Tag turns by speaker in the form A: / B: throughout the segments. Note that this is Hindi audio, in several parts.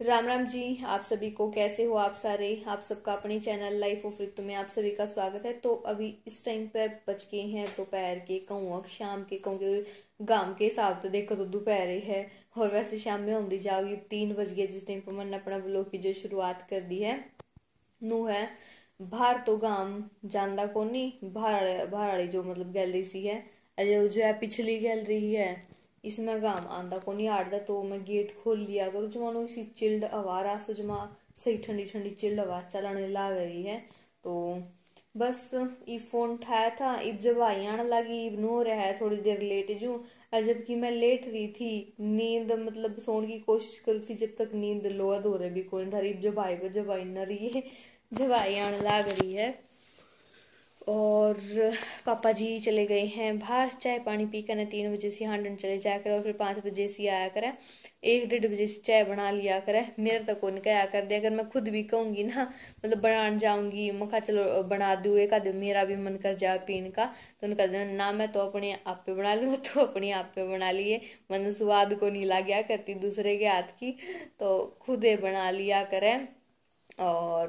A: राम राम जी, आप सभी को कैसे हो आप सारे? आप सबका अपने चैनल लाइफ ऑफ़ ऋतु में आप सभी का स्वागत है। तो अभी इस टाइम पे बच गए हैं दोपहर के कहूँ शाम के कहूँ गाँव के हिसाब से देखो तो दोपहर है और वैसे शाम में होती जाओगी, तीन बज गए जिस टाइम पर मैंने अपना ब्लॉग की जो शुरुआत कर दी है। नू है, बाहर तो गाँव जानदा को नहीं बाहर बाहर वाली जो मतलब गैलरी सी है जो है पिछली गैलरी है। इसमें गाम आंदा को नहीं आड़दा तो मैं गेट खोल लिया अगर जमा इसी चिल्ड हवा रास जमा सही ठंडी ठंडी चिल्ड हवा चलाने लग रही है। तो बस ये फ़ोन उठाया था, इब जब आई आने लगी, इब नो रहा है थोड़ी देर लेट जू। और जबकि मैं लेट रही थी, नींद मतलब सोने की कोशिश कर थी, जब तक नींद लोआ धो रहे भी कोई था। इब जब आई जब आई न रही है, जब आई आने लग रही है। और पापा जी चले गए हैं बाहर, चाय पानी पी कर तीन बजे से हांडन चले जाया करें और फिर पाँच बजे से आया करें। एक डेढ़ बजे से चाय बना लिया करें। मेरे तो कौन कहा कर दे, अगर मैं खुद भी कहूँगी ना मतलब बनाने जाऊँगी, मैं चलो बना दूँ, एक आधे मेरा भी मन कर जाए पीने का तो उनका ना, मैं तो अपने आप पे बना लूँ तो अपने आप पे बना लिए। मन स्वाद को नहीं ला गया करती दूसरे के हाथ की तो खुद ही बना लिया करें। और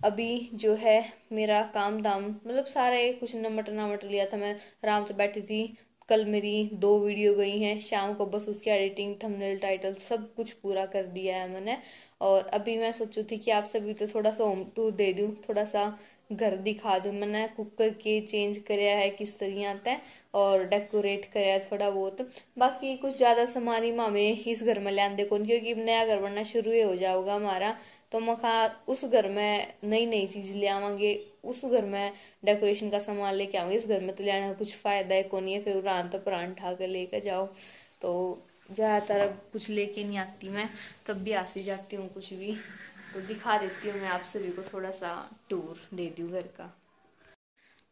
A: अभी जो है मेरा काम दाम मतलब सारे कुछ नमट नमट लिया था मैं। आराम से बैठी थी, कल मेरी दो वीडियो गई हैं, शाम को बस उसकी एडिटिंग थंबनेल टाइटल सब कुछ पूरा कर दिया है मैंने। और अभी मैं सोचू थी कि आप सभी तो थोड़ा सा होम टूर दे दूँ, थोड़ा सा घर दिखा दूँ। मैंने कुकर के चेंज कराया है, किस तरह आता है और डेकोरेट कराया थोड़ा बहुत। बाकी कुछ ज़्यादा सामान ही मामे इस घर में ले आते कौन, क्योंकि नया घर बनना शुरू ही हो जाओगा हमारा। तो मखा उस घर में नई नई चीज़ ले आवांगे, उस घर में डेकोरेशन का सामान लेके आवांगे, इस घर में तो ले आने का कुछ फ़ायदा है कौन है, फिर उड़ान तो पुरान उठा कर लेकर जाओ। तो ज़्यादातर अब कुछ लेके नहीं आती मैं, तब भी आसी जाती हूँ कुछ भी। तो दिखा देती हूँ मैं आप सभी को थोड़ा सा टूर दे दूँ घर का।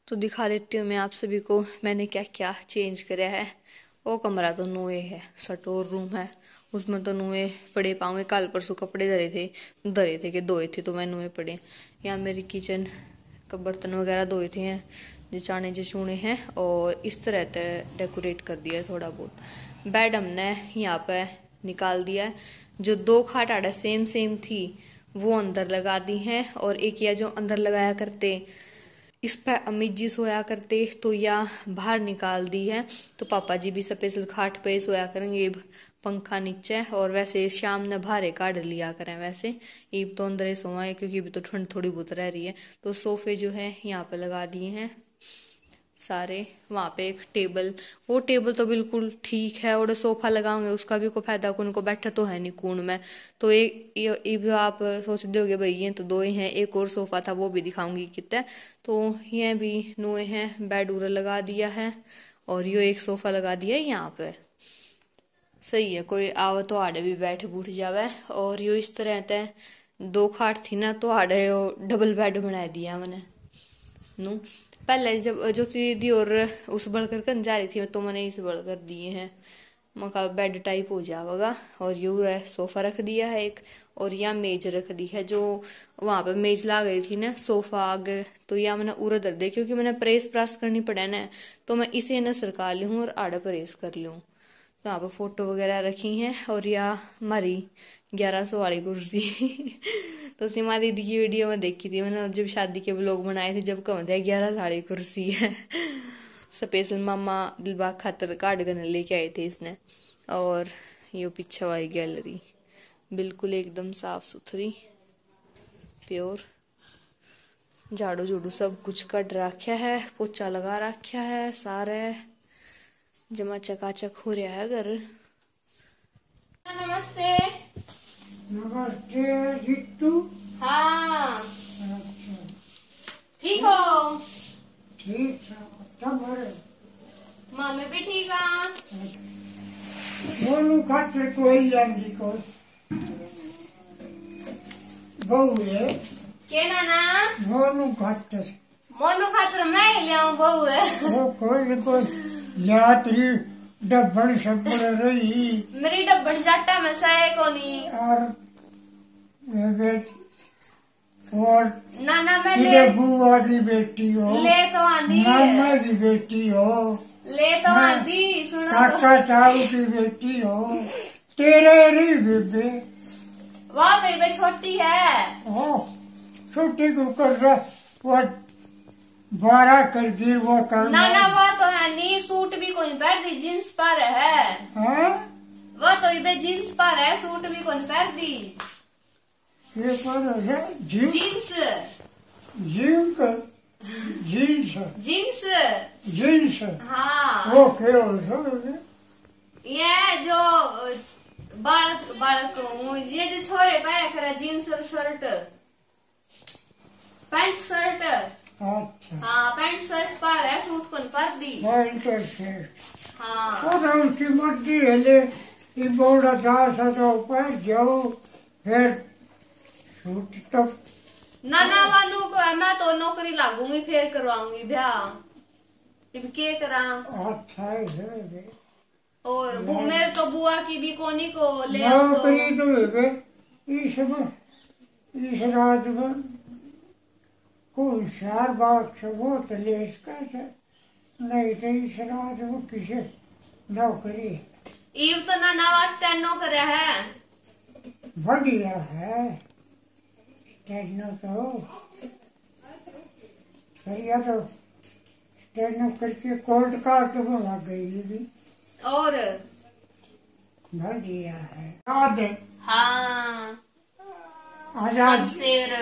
A: तो दिखा देती हूँ मैं आप सभी को मैंने क्या क्या चेंज कराया है। वो कमरा तो नोए है, सटोर रूम है। उसमें तो नुए पड़े पाऊँगे। कल परसों कपड़े धरे थे धरे थे कि धोए थे तो मैं नुए पड़े। यहाँ मेरी किचन का बर्तन वगैरह धोए थे हैं, जो चाने जो चूने हैं, और इस तरह से डेकोरेट कर दिया है थोड़ा बहुत। बेड हमने यहाँ पे निकाल दिया जो दो खाट आड़ा सेम सेम थी, वो अंदर लगा दी हैं, और एक या जो अंदर लगाया करते इस पर अमित जी सोया करते तो या बाहर निकाल दी है। तो पापा जी भी स्पेशल खाट पे सोया करेंगे पंखा नीचे और वैसे शाम ने भारे काट लिया करें वैसे। ईब तो अंदर ही सोवा क्योंकि अभी तो ठंड थोड़ी बहुत रह रही है। तो सोफे जो है, यहाँ पे लगा दिए हैं। सारे, वहाँ पे एक टेबल। वो टेबल तो बिल्कुल ठीक है, और सोफा लगाओगे उसका भी कोई फ़ायदा उनको बैठा तो है नहीं कूण में। तो एक ये भी आप सोच दोगे, भाई ये तो दो ही हैं, एक और सोफा था, वो भी दिखाऊँगी कितने। तो ये भी नुए हैं, बेड उरा लगा दिया है, और यो एक सोफा लगा दिया है यहाँ पे। सही है, कोई आवे तो आड़े भी बैठ बूठ जावे। और यो इस तरह ते दो खाट थी ना तो आड़े डबल बेड बना दिया मैंने। नू। पहले जब, जो दीदी और उस बढ़कर कर जा रही थी तो मैंने इस बढ़कर दिए हैं। मका बेड टाइप हो जाएगा। और यू है, सोफा रख दिया है एक, और यहाँ मेज रख दी है, जो वहाँ पे मेज ला गई थी ना, सोफा आगे तो यहाँ मैंने उरा दर दे, क्योंकि मैंने प्रेस प्रेस करनी पड़े ना तो मैं इसे न सरका लूँ और आड़ा प्रेस कर लूँ। तो यहाँ पर फ़ोटो वगैरह रखी हैं, और यह हमारी ग्यारह सौ वाली कुर्सी। तो सीमा दीदी की वीडियो में देखी थी। मैंने जब शादी के ब्लॉग बनाए थे जब कम थे ग्यारह साड़ी कुर्सी है। स्पेशल मामा दिलबाग खातर कार्ड करने लेके आए थे इसने। और ये पीछे वाली गैलरी बिल्कुल एकदम साफ़ सुथरी प्योर झाड़ू झूड़ू सब कुछ कट रखा है पोचा लगा रखा है सारे जमा चकाचक हो रहा है घर। नमस्ते।
B: नमस्ते जीतू
A: हाँ ठीक हो
B: ठीक सब बड़े
A: मम्मी भी ठीक है
B: को है
A: के नाना
B: मोनू खातर
A: मोनू खातर मैं ही लियाऊं बहू है
B: वो कोई न कोई यात्री डब्बन शब्बन रही
A: मेरी डब्बन जाटा में सहे कोनी
B: और और
A: नाना मैं ले
B: बुआ की बेटी हो
A: ले तो आंधी
B: मामा की बेटी हो
A: ले तो। आंधी सुनो
B: काका साहू की बेटी हो तेरे री बेबे।
C: वाह तो ये छोटी है।
B: ओ छोटी को कर रहा वो बारह कर गिर वो कर
C: ना ना वो तो है नी सूट भी कोई पहन दी जींस पर है।
B: हाँ?
C: वो तो ये जींस पर है सूट भी कोई पहन दी
B: ये पर है? Jean
C: jeans
B: jean jeans
C: jeans
B: jeans
C: हाँ।
B: ओके हो सब
C: ये जो बालक बालक ये जो छोरे पहने करे जींस और शर्ट पैंट शर्ट
B: अच्छा।
C: हाँ पैंट शर्ट पर है सूट कौन पर दी
B: वाइटर शर्ट
C: हाँ।
B: वो तो उसकी मर्ज़ी है ले ये बोला था सदा ऊपर जाओ फिर छूट तब
C: ना ना वालू को मैं तो नौकरी लागूँगी फिर करवाऊँगी ब्याह। के करा?
B: अच्छा
C: और मेरे तो बुआ की भी कोनी को ले तो
B: नौकरी तो है इस इस रात में बात से वो तो ले इसका नहीं तो इस रात में किसे नौकरी
C: तो ना नवा स्टैंड करे है।
B: बढ़िया है। स्टेनो तो बढ़िया तो स्टेनो करके कोर्ट का तो लग गई भी
C: और?
B: बढ़िया है। याद हाँ? आज़ाद।
C: शमशेर।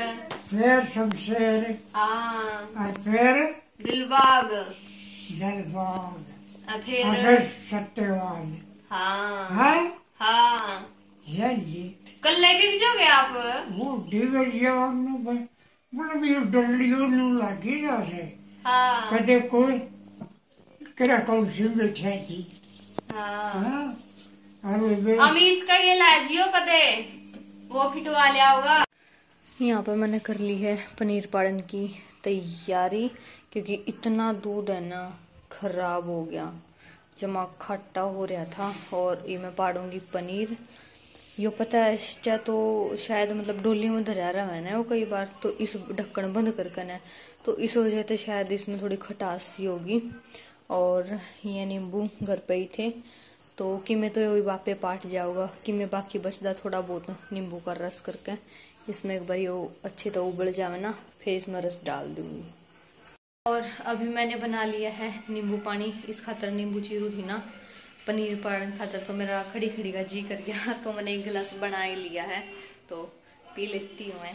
B: फिर शमशेर।
C: हाँ।
B: और फिर?
C: दिलबाग। और फिर?
B: सत्यवान।
C: हाँ।
B: है?
C: हाँ।
B: यही
C: कल्ले भी जोगे आप?
B: वो डिगर जवान नु बन मतलब ये डलियों नु लगी जासे
C: हाँ।
B: कदे कोई करा कौन सी बैठे थी
C: हाँ।
B: हाँ अरे
C: अमित का ये लाजियो कदे? वो फिटवा लिया होगा।
A: यहाँ पर मैंने कर ली है पनीर पाड़न की तैयारी क्योंकि इतना दूध है ना खराब हो गया। जमा खट्टा हो रहा था और ये मैं पाड़ूँगी पनीर। यो पता है चाहे तो शायद मतलब डोली में धरा रहा है ना वो कई बार तो इस ढक्कन बंद करके ना तो इस वजह से शायद इसमें थोड़ी खटास सी होगी। और ये नींबू घर पे ही थे तो कि मैं तो ये वापे पाट जाऊँगा, कि मैं बाकी बचदा थोड़ा बहुत नींबू का रस करके, इसमें एक बार ये अच्छे तो उबल जावे ना, फिर इसमें रस डाल दूँगी। और अभी मैंने बना लिया है नींबू पानी, इस खातर नींबू चीरू थी ना पनीर पाड़न खातर तो मेरा खड़ी खड़ी का जी कर गया तो मैंने एक गिलास बना ही लिया है तो पी लेती हूँ मैं।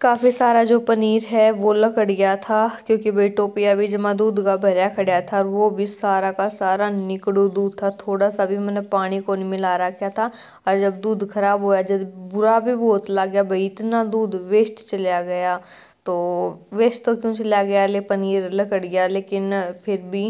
A: काफ़ी सारा जो पनीर है, वो लकड़ गया था, क्योंकि भाई टोपिया भी जमा दूध का भरा खड़ा था, और वो भी सारा का सारा निकड़ू दूध था थोड़ा सा भी मैंने पानी को नहीं मिला रखा था, और जब दूध खराब हुआ, जब बुरा भी बहुत लग गया भाई, इतना दूध वेस्ट चला गया तो वेस्ट तो क्यों चला गया, ले पनीर लकड़ गया, लेकिन फिर भी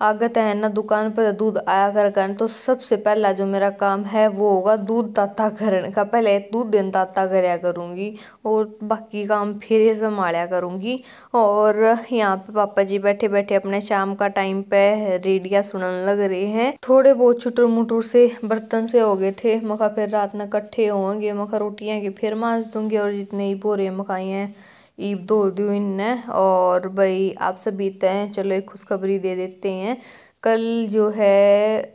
A: आगत है ना, दुकान पर दूध आया कर तो सबसे पहला जो मेरा काम है वो होगा दूध ताता करने का। पहले दूध दिन ताता कराया करूँगी और बाकी काम फिर संभाला करूँगी। और यहाँ पे पापा जी बैठे बैठे अपने शाम का टाइम पे रेडिया सुनने लग रहे हैं। थोड़े बहुत छुटर मुटर से बर्तन से हो गए थे। मखा फिर रात में इकट्ठे होंगे, मखा रोटियाँ की फिर मांज दूँगी और जितने ही बोरे मखाई हैं ईब दूँ इनने और भाई आप सभी तय चलो एक खुशखबरी दे देते हैं। कल जो है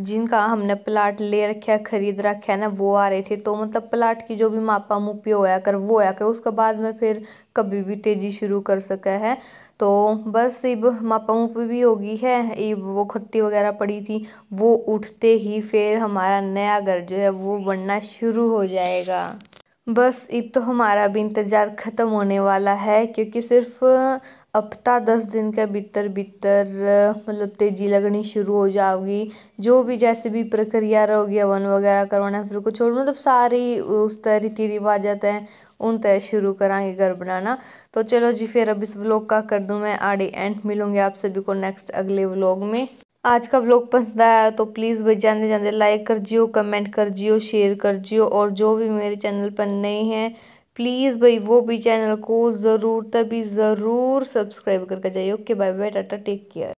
A: जिनका हमने प्लाट ले रखा है, खरीद रखा है ना, वो आ रहे थे। तो मतलब प्लाट की जो भी मापा मुपी होया कर, वो होया कर, उसके बाद में फिर कभी भी तेज़ी शुरू कर सका है। तो बस इब मापा मुपी भी होगी है इब वो खत्ती वगैरह पड़ी थी, वो उठते ही फिर हमारा नया घर जो है, वो बनना शुरू हो जाएगा। बस अब तो हमारा भी इंतज़ार ख़त्म होने वाला है, क्योंकि सिर्फ़ हफ़्ता दस दिन के भीतर भीतर मतलब तेज़ी लगनी शुरू हो जाओगी। जो भी जैसे भी प्रक्रिया रहोगी, हवन वगैरह करवाना फिर कुछ और मतलब सारी उस तरह रीति रिवाजात हैं, उन तरह शुरू करांगे घर बनाना। तो चलो जी, फिर अब इस व्लॉग का कर दूँ मैं आड़े एंड मिलूँगी आप सभी को नेक्स्ट अगले व्लॉग में। आज का ब्लॉग पसंद आया तो प्लीज़ भाई जाने जाने लाइक कर जियो कमेंट कर जियो शेयर कर जियो और जो भी मेरे चैनल पर नए हैं प्लीज़ भाई वो भी चैनल को ज़रूर, तभी ज़रूर सब्सक्राइब करके जाइए। Okay bye bye tata take care